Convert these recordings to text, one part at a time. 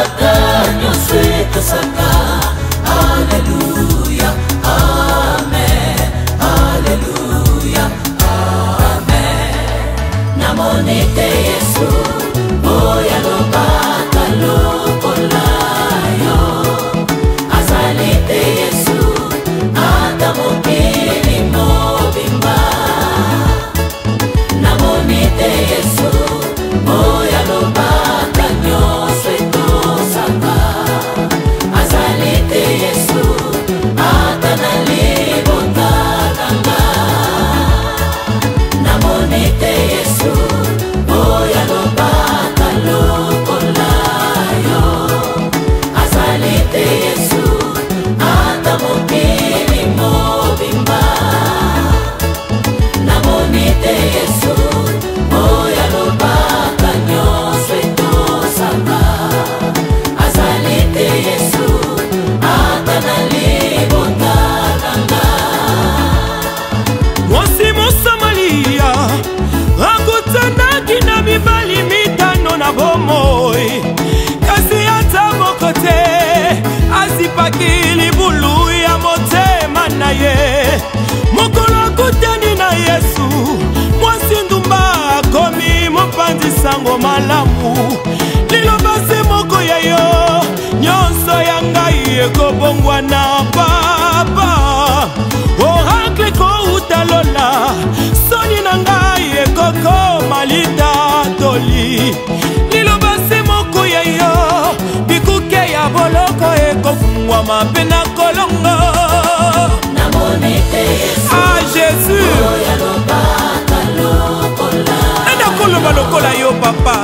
Akan yoseka saka Hallelujah Amen Hallelujah Amen apesaki libulu ya motema na ye mokolo kutani na yesu mwasi ndumba akomi mopanzi sango malamu liloba se moko ya yo nyonso ya ngai ekobongwana papa mama mpe na kolongo a ah, jésus nanda koloba lokola yo papa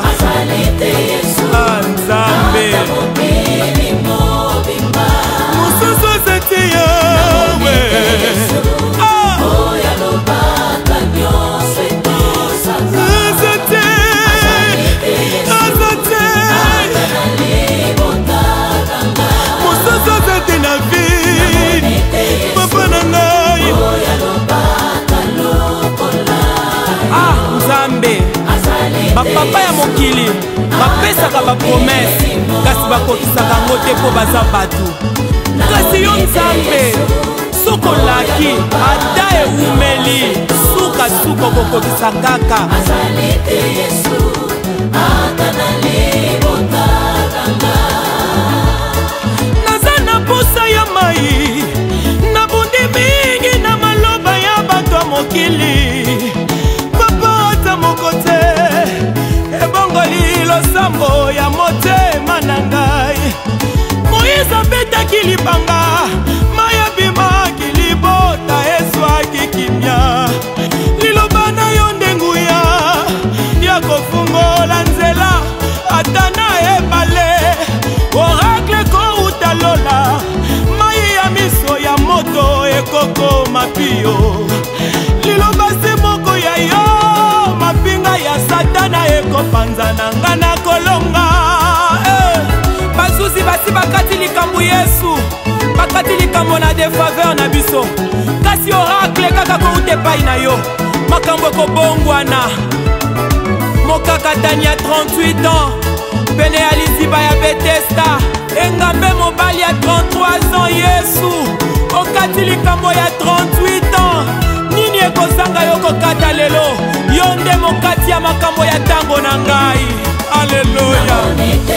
bapromese kasi bakokisaka yango te mpo baza bato kasi yo nzambe soki olaki ata ewumeli sukasuka okokokisa kaka naza na posa ya mai nabundi mingi na maloba ya bato ya mokili nayoki yo liloba se moko ya yo mapinga ya satana ekopanzana nga na kolonga eh, basusi basi bakati likambo yesu bakati likambo na defaveur na biso kasi oracle kaka kouta epai na yo makambo ekobongwana mokakatani ya 38 ans pene ya liziba ya betesta engambe mobali ya 33 ans ye Hallelujah. ngai aleluya